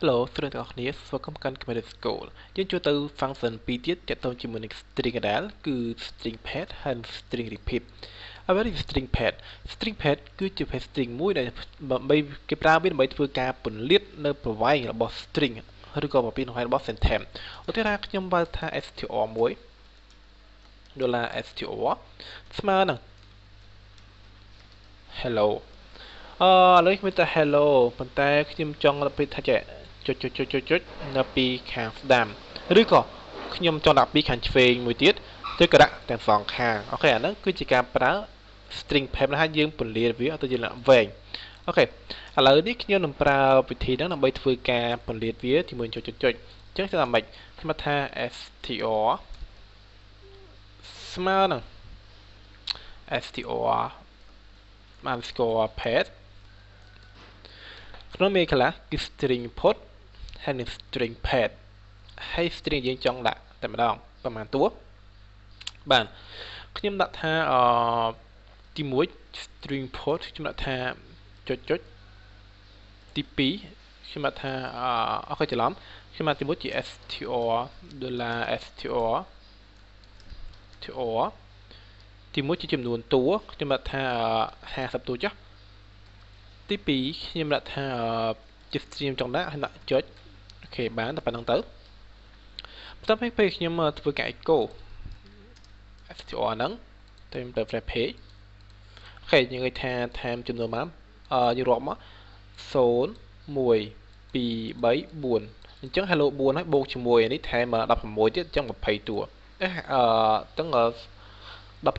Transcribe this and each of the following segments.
Hello ស្រីទាំងអស់គ្នាស្វាគមន៍កាន់ Comedy School យើងចូលទៅ function ពីរទៀតទាក់ទងជាមួយនឹង string កដាលគឺ string pad ហើយ string repeat អ្វីគឺ string pad string pad គឺជា pad string មួយដែលដើម្បីគេប្រើវាដើម្បីធ្វើការពន្លាតនៅប្រវែងរបស់ string ឬក៏ប្រភេទរបស់ sentence ឧទាហរណ៍ខ្ញុំបើថា str1 $str ស្មើនឹង hello អឺឥឡូវខ្ញុំទៅ hello ប៉ុន្តែខ្ញុំចង់ទៅថាចេះ ចុចចុចចុចចុចចុចនៅពីខាងស្ដាំឬក៏ខ្ញុំចង់ដាក់ពីខាងឆ្វេងមួយទៀតទៅក៏ដាក់ទាំងសងខាងអូខេអាហ្នឹងគឺជាការប្រើ string pep ហើយយើងពន្លាវាឲ្យទៅជាលក្ខវែងអូខេឥឡូវនេះខ្ញុំនឹងប្រើវិធីហ្នឹងដើម្បីធ្វើការពន្លាវាជាមួយចុចចុចចុចអញ្ចឹងគឺថាម៉េចខ្ញុំថា str ស្មើនឹង str បាន score pet ក្នុងមេខ្លះគឺ string put ហើយនិង string pad ហើយ string យើងចង់ដាក់តែម្ដងប្រហែលតួបាទខ្ញុំដាក់ថាអឺទី1 string put ខ្ញុំដាក់ថាចុចចុចទី2ខ្ញុំដាក់ថាអអត់ច្រឡំខ្ញុំដាក់ទី1ជា str $str str ទី1ជាចំនួនតួខ្ញុំដាក់ថា50តួចុះទី2ខ្ញុំដាក់ថាជា stream ចង់ដាក់ហើយដាក់ចុច អូខេបានតែប៉ុណ្្នឹងទៅបន្ទាប់ពីពេលខ្ញុំធ្វើការ echo str ហ្នឹងទៅទៅ flash page អូខេយើងនិយាយថា time ចំនួនបានអឺយើងរាប់មក0 1 2 3 4អញ្ចឹង hello 4ហើយបូកជាមួយនេះ time 16ទៀតអញ្ចឹង20តួអឺអឺទាំង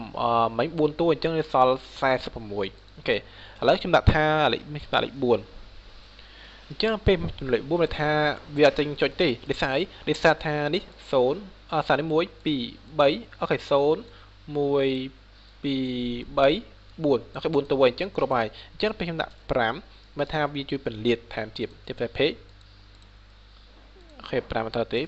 10មិញ4តួអញ្ចឹងវាសល់46អូខេឥឡូវខ្ញុំដាក់ថាលេខនេះដាក់លេខ4 អញ្ចឹងពេលលេខ4វាថាវាអត់ចេញចុចទេដោយសារអីដោយសារថានេះ0អសារនេះ1 2 3អូខេ0 1 2 3 4អូខេ4តួអញ្ចឹងគ្រប់ហើយអញ្ចឹងពេលខ្ញុំដាក់5មើលថាវាជួយពន្លាតថែមទៀតទៀតតែ page អូខេ5ទៅទេ6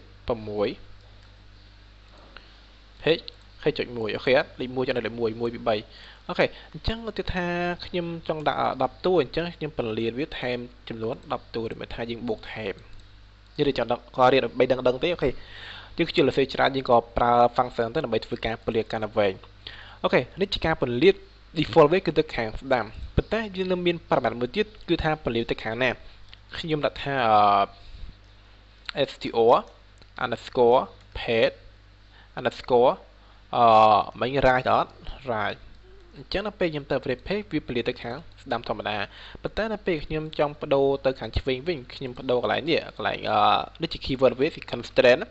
page 20.1អូខេអត់លេខ1ចង់លេខ1 1ពី3អូខេអញ្ចឹងទៅថាខ្ញុំចង់ដាក់10តួអញ្ចឹងខ្ញុំពន្លាតវាថែមចំនួន10តួដូចថាយើងបូកថែមយើងចង់ដាក់ក៏រៀនបីដឹងដឹងទេអូខេយើងខ្ជិលសេច្រើនយើងក៏ប្រើ function ទៅដើម្បីធ្វើការពន្លាតកាន់តែវែងអូខេនេះជាការពន្លាត default way គឺទៅខាងស្ដាំប៉ុន្តែយើងនៅមាន parameter មួយទៀតគឺថាពន្លាតទៅខាងណាខ្ញុំដាក់ថា str underscore pad underscore អឺមិញរាយទៅអត់រាយអញ្ចឹងដល់ពេលខ្ញុំទៅ free page វាពលាទៅខាងស្ដាំធម្មតាប៉ុន្តែដល់ពេលខ្ញុំចង់បដូរទៅខាងឆ្វេងវិញខ្ញុំបដូរកន្លែងនេះកន្លែងអឺនេះជា keyword វា constraint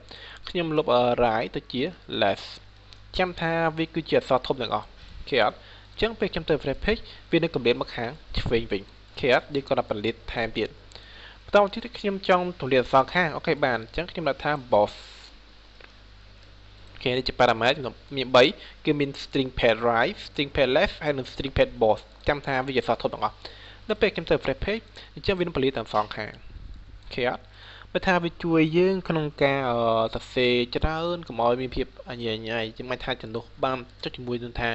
ខ្ញុំលុបរាយទៅជា less ចាំថាវាគឺជាអក្សរធំទាំងអស់គេអត់អញ្ចឹងពេលខ្ញុំទៅ free page វានឹងកម្រិតមកខាងឆ្វេងវិញគេអត់យើងក៏ដាក់ពលាតថែមទៀតបន្តទៀតខ្ញុំចង់ទម្លាតអក្សរខាងអូខេបានអញ្ចឹងខ្ញុំដាក់ថា boss គេនេះជា parameter ចំនួនមាន3គឺមាន string pair right string pair left ហើយនិង string pair boss ចាំថាវាជាសតធំទាំងអស់នៅពេលខ្ញុំទៅ fresh page អញ្ចឹងវានឹងពលិទាំងសងខាងokay អត់បើថាវាជួយយើងក្នុងការសរសេរច្រើនកុំឲ្យមានភាពអញ្ញញ៉ៃជាមិនថាចំនួនបានចុចជាមួយនឹងថា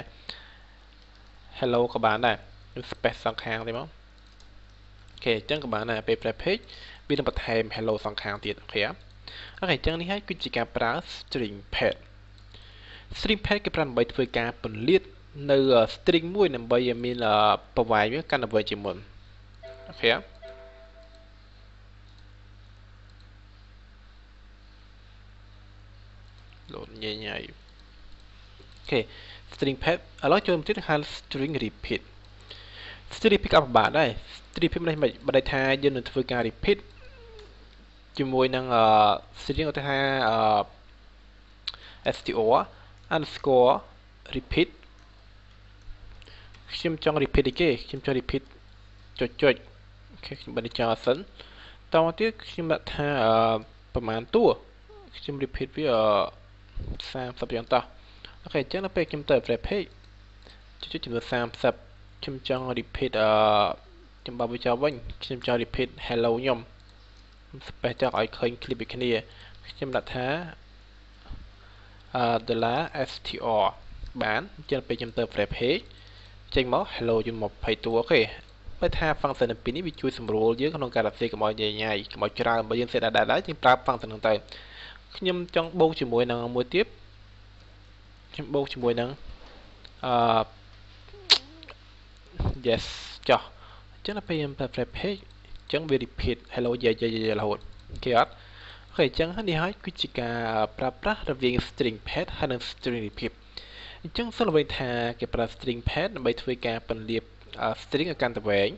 hello ក៏បានដែរឬ space សងខាងទេមក okay អញ្ចឹងក៏បានដែរពេល fresh page វានឹងបន្ថែម hello សងខាងទៀត okay okay អញ្ចឹងនេះហើយគឺជាការប្រើ string pad string pad គេប្រើដើម្បីធ្វើការពន្លាតនៅ string មួយដើម្បីឲ្យមានប្រវែងវាកាន់តែវែងជាងមុនអូខេលោតញ៉ៃញ៉ៃអូខេ string pad ឥឡូវចូលមកទៀតហៅ string repeat string repeat ក៏ពិបាកដែរ string repeat មិនមិនបើថាយើងនឹងធ្វើការ repeat ជាមួយនឹង string ឧទាហរណ៍ str underscore repeat ខ្ញុំចង់ repeat អីគេខ្ញុំចង់ repeat ចុចចុចអូខេខ្ញុំបិទចោលសិនតមកទៀតខ្ញុំដាក់ថាប្រហែលតួខ្ញុំ repeat វា30យ៉ាងតោះអូខេអញ្ចឹងដល់ពេលខ្ញុំទៅ frame page ចុចចំនួន30ខ្ញុំចង់ repeat អឺខ្ញុំបើវាចោលវិញខ្ញុំចង់ repeat hello ខ្ញុំ space ចង់ឲ្យឃើញ clip ដូចគ្នាខ្ញុំដាក់ថាអឺ $str បានអញ្ចឹងពេលខ្ញុំទៅ frame page ចេញមក hello យន្ត20តួអូខេបើថា function ទាំងពីរនេះវាជួយសម្រួលយើងក្នុងការសរសេរកុំឲ្យញ៉ៃញ៉ៃកុំឲ្យច្រើនបើយើងសេដែរដែរយើងប្រើ function ហ្នឹងទៅខ្ញុំចង់បូកជាមួយនឹងមួយទៀតខ្ញុំបូកជាមួយនឹងអឺ yes ចុះអញ្ចឹងដល់ពេលខ្ញុំប្រើ flat page អញ្ចឹងវា repeat hello yeah yeah yeah រហូតokay អត់ okay អញ្ចឹងនេះហើយគឺជាការប្រើប្រាស់រវាង string pad ហើយនិង string repeat អញ្ចឹងសូមល្បីថាគេប្រើ string pad ដើម្បីធ្វើការពន្លាប string ឲ្យកាន់តែវែង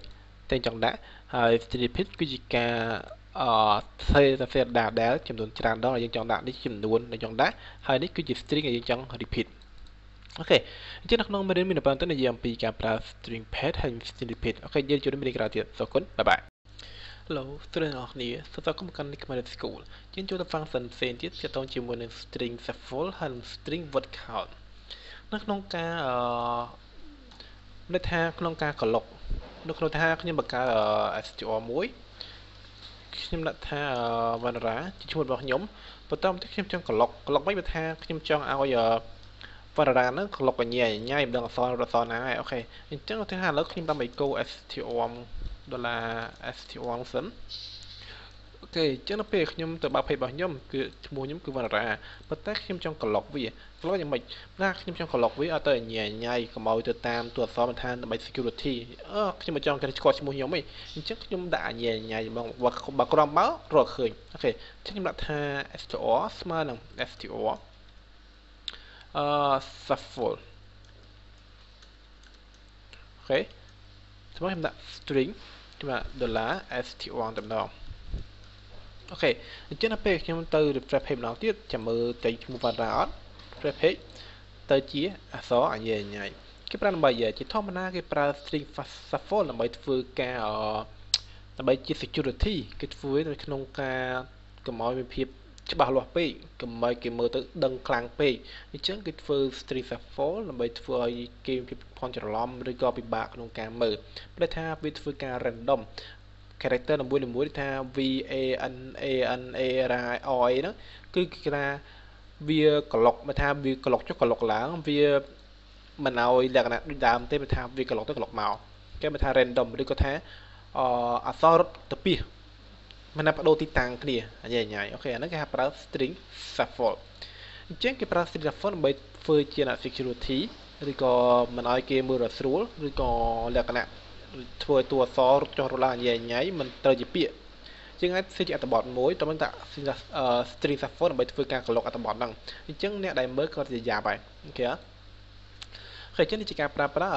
តែចង់ដាក់ហើយ string repeat គឺជាការអឺសេសរសេរដាដែលចំនួនច្រើនដងយើងចង់ដាក់នេះចំនួនដែលចង់ដាក់ហើយនេះគឺជា string ដែលយើងចង់ repeat អូខេអញ្ចឹងនៅក្នុងមេរៀនមានបន្តទៅនិយាយអំពីការប្រើ string pad ហើយ string repeat អូខេយើងជួបមេរៀនក្រោយទៀតសូមអរគុណ bye bye Hello student អរគ្នាសូមស្វាគមន៍មកកាន់ Command School យើងចូលទៅ function ផ្សេងទៀតទាក់ទងជាមួយនឹង string shuffle ហើយនិង string word count នៅក្នុងការអឺនៅថាក្នុងការកឡុកនៅក្នុងថាខ្ញុំបង្កើត str មួយខ្ញុំដាក់ថា vanara ជាឈ្មោះរបស់ខ្ញុំបន្តមកខ្ញុំចង់កឡុកកឡុកមិនបើថាខ្ញុំចង់ឲ្យ vanara ហ្នឹងកឡុកញ៉ៃញ៉ៃមិនដឹងអក្សរអក្សរណាហើយអូខេអញ្ចឹងថាឥឡូវខ្ញុំតាម echo str ដុល្លារ st1 សិនអូខេអញ្ចឹងនៅពេលខ្ញុំទៅបើក page របស់ខ្ញុំគឺឈ្មោះខ្ញុំគឺវណ្ណរាប៉ុន្តែខ្ញុំចង់ក្លុកវាក្លុកយ៉ាងម៉េចណាខ្ញុំចង់ក្លុកវាអត់ទៅញ៉ៃញ៉ៃកុំឲ្យទៅតាមតួអក្សរបន្ថែមដើម្បី security អឺខ្ញុំមិនចង់គេស្គាល់ឈ្មោះខ្ញុំទេអញ្ចឹងខ្ញុំដាក់ញ៉ៃញ៉ៃហ្មងបើក្រំបើរកឃើញអូខេអញ្ចឹងខ្ញុំដាក់ថា str ស្មើនឹង str អឺ shuffle អូខេស្មើខ្ញុំដាក់ string ច្បាស់ដុល្លារ st1 តែម្ដងអូខេអញ្ចឹងដល់ពេលខ្ញុំទៅ refresh page ម្ដងទៀតចាំមើលទៅឈ្មោះ Vara អត់ refresh page ទៅជាអក្សរអញ្ញែញ៉ៃគេប្រើដើម្បីជាធម្មតាគេប្រើ string shuffle ដើម្បីធ្វើការដើម្បីជា security គេធ្វើនៅក្នុងការកុំឲ្យមានភាព ច្បាស់លាស់ពេកកុំឲ្យគេមើលទៅដឹងខ្លាំងពេកអញ្ចឹងគេធ្វើ string shuffle ដើម្បីធ្វើឲ្យគេមានភាពភ័ន្តច្រឡំឬក៏ពិបាកក្នុងការមើលព្រោះថាវាធ្វើការ random character នីមួយៗថា V A N A N A R I O អីហ្នឹងគឺគេថាវាក្លុកមកថាវាក្លុកចុះក្លុកឡើងវាមិនឲ្យលក្ខណៈដូចដើមទេបើថាវាក្លុកទៅក្លុកមកគេមកថា random ឬក៏ថាអអសរទៅពី មិនណាបដូរទីតាំងគ្នាអញ្ញញ៉ៃអូខេអាហ្នឹងគេហៅប្រើ string shuffle អញ្ចឹងគេប្រើ string shuffle ដើម្បីធ្វើជា security ឬក៏មិនឲ្យគេមើលរស្រួលឬក៏លក្ខណៈធ្វើតួអក្សររត់ចុះរឡើងញ៉ៃញ៉ៃមិនត្រូវជាពាក្យជាងអាចសេចអត្ថបទមួយតើមិនតា string shuffle ដើម្បីធ្វើការកលុកអត្ថបទហ្នឹងអញ្ចឹងអ្នកដែលមើលក៏ជាយ៉ាប់ហើយអូខេហើយចឹងនេះជាការប្រើប្រាស់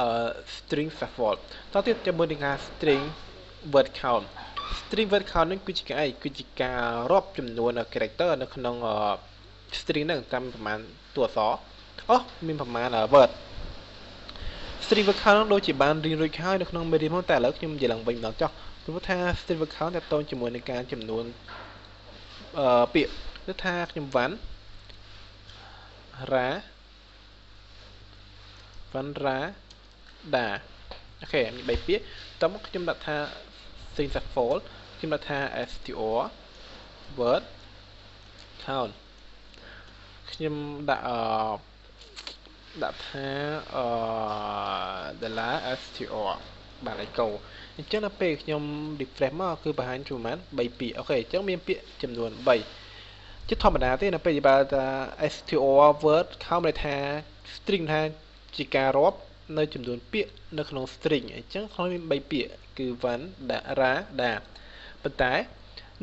string shuffle តទៅទៀតចាំមើលនឹងការ string word count string word count នេះគឺជាការអីគឺជាការរាប់ចំនួន character នៅក្នុង string ហ្នឹងតាមប្រមាណតួអក្សរអូមានប្រមាណ word string word count ដូចជាបានរៀនរួចហើយនៅក្នុងមេរៀនមកតែឥឡូវខ្ញុំនិយាយឡើងវិញម្ដងចុះព្រោះថា string word count តទៅជាមួយនឹងការចំនួនអឺពាក្យគឺថាខ្ញុំវ៉ាន់រ៉ាវ៉ាន់រ៉ាដាអូខេមាន3ពាក្យតោះមកខ្ញុំដាក់ថា string shuffle ខ្ញុំដាក់ថា str word count ខ្ញុំដាក់អឺដាក់ថាអឺ dollar str បាទ echo អញ្ចឹងដល់ពេលខ្ញុំ refresh មកគឺបង្ហាញជួប្រហែល3ពាក្យអូខេអញ្ចឹងមានពាក្យចំនួន3ជាធម្មតាទេនៅពេលបើថា str word count ន័យថា string ថាជាការរាប់ នៅចំនួនពាក្យនៅក្នុង string អញ្ចឹងខ្លួនមាន3ពាក្យគឺវ៉ាន់ដារ៉ាដាប៉ុន្តែ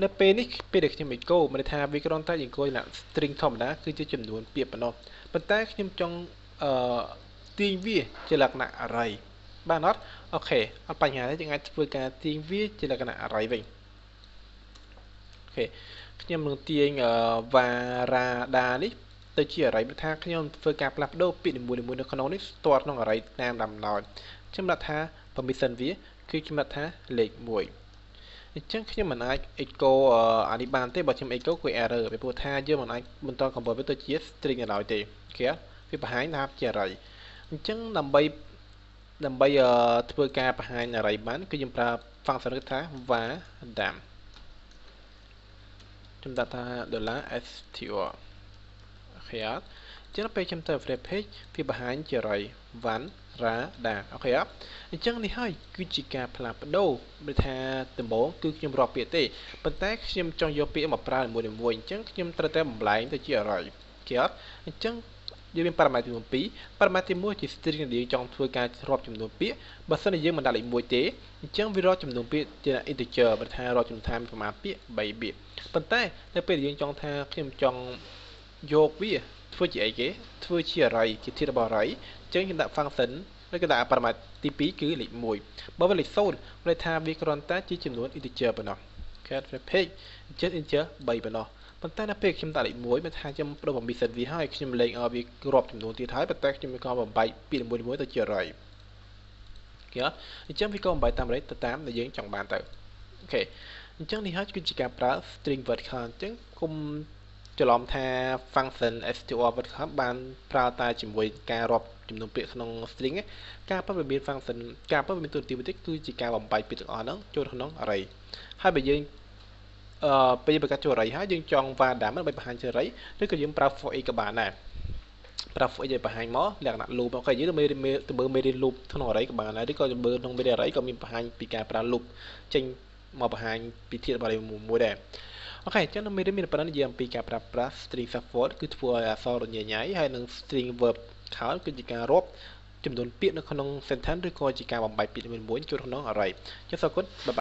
នៅពេលនេះពេលដែលខ្ញុំ echo មានន័យថាវាគ្រាន់តែ echo លក្ខណៈ string ធម្មតាគឺជាចំនួនពាក្យប៉ុណ្ណោះប៉ុន្តែខ្ញុំចង់អឺទាញវាជាលក្ខណៈ array បានអត់អូខេអត់បញ្ហាទេយើងអាចធ្វើការទាញវាជាលក្ខណៈ array វិញអូខេខ្ញុំនឹងទាញ varada នេះ ទៅជា array ព្រោះថាខ្ញុំធ្វើការផ្លាស់ប្ដូរពាក្យនីមួយៗនៅក្នុងនេះស្ទាត់ក្នុង array តាមដំណោចខ្ញុំដាក់ថា permission វាគឺខ្ញុំដាក់ថាលេខ1អញ្ចឹងខ្ញុំមិនអាច echo អានេះបានទេបើខ្ញុំ echo គឺ error ពីព្រោះថាយើងមិនអាចបន្ត convert វាទៅជា string នៅឡើយទេអូខេវាបង្ហាញថាជា array អញ្ចឹងដើម្បីដើម្បីធ្វើការបង្ហាញ array បានគឺយើងប្រើ function ថា var dam ខ្ញុំដាក់ថា $str អូខេអត់អអញ្ចឹងពេលខ្ញុំទៅ refresh page វាបង្ហាញជា array one ra da អូខេអត់អញ្ចឹងនេះហើយគឺជាការផ្លាស់ប្ដូរដូចថាដំបូងគឺខ្ញុំរាប់ពាក្យទេប៉ុន្តែខ្ញុំចង់យកពាក្យមកប្រើមួយមួយអញ្ចឹងខ្ញុំត្រូវតែបំលែងទៅជា array គេអត់អញ្ចឹងយើងមាន parameter ទី2 parameter ទី1ជា string ដែលយើងចង់ធ្វើការរាប់ចំនួនពាក្យបើសិនជាយើងមិនដាក់លេខ1ទេអញ្ចឹងវារកចំនួនពាក្យជា integer បើថារកចំនួនថាប្រមាណពាក្យ3ពាក្យប៉ុន្តែនៅពេលយើងចង់ថាខ្ញុំចង់ យកវាធ្វើជាអីគេធ្វើជា array ជាធាតុរបស់ array អញ្ចឹងខ្ញុំដាក់ function ឬក៏ដាក់ parameter ទី2គឺលេខ1បើវាលេខ0មានថាវាគ្រាន់តែជាចំនួន integer ប៉ុណ្ណោះ cat page អញ្ចឹង integer 3ប៉ុណ្ណោះប៉ុន្តែនៅពេលខ្ញុំដាក់លេខ1មិនថាខ្ញុំបដូរ permission វាហើយខ្ញុំលេខឲ្យវារាប់ចំនួនទៀតហើយប៉ុន្តែខ្ញុំក៏បំបែកពីមួយមួយទៅជា array គេអញ្ចឹងវាក៏បំបែកតាម array ទៅតាមដែលយើងចង់បានទៅអូខេអញ្ចឹងនេះហើយគឺជាការប្រើ string vertical អញ្ចឹងគុំ ច្រឡំថា function str vertical បានប្រើតែជាមួយការរាប់ចំនួនពាក្យក្នុង string ការពិតវាមាន function ការពិតវាមានទូទីមួយទៀតគឺជាការបំបែកពាក្យទាំងអស់ហ្នឹងចូលក្នុង array ហើយបើយើងអឺពេលបង្កើតចូល array ហើយយើងចង់ var តាមដើម្បីបង្ហាញជា array ឬក៏យើងប្រើ for each ក៏បានដែរប្រើ for each ឲ្យបង្ហាញមកលក្ខណៈ loop អូខេយើងទៅមើលទៅមើលមេរៀន loop ក្នុង array ក៏បានដែរឬក៏ទៅមើលក្នុងមេរៀន array ក៏មានបង្ហាញពីការប្រើ loop ចេញមកបង្ហាញពីធាតុរបស់ array មួយដែរ អូខេអញ្ចឹងនៅមេរៀនមានប៉ុណ្ណឹងនិយាយអំពីការប្រើប្រាស់ string support គឺធ្វើឲ្យអក្សររញ៉ៃហើយនឹង string verb count គឺជាការរាប់ចំនួនពាក្យនៅក្នុង sentence ឬក៏ជាការបំបែកពាក្យមួយៗចូលក្នុង array ចុះសូមគុណបាយ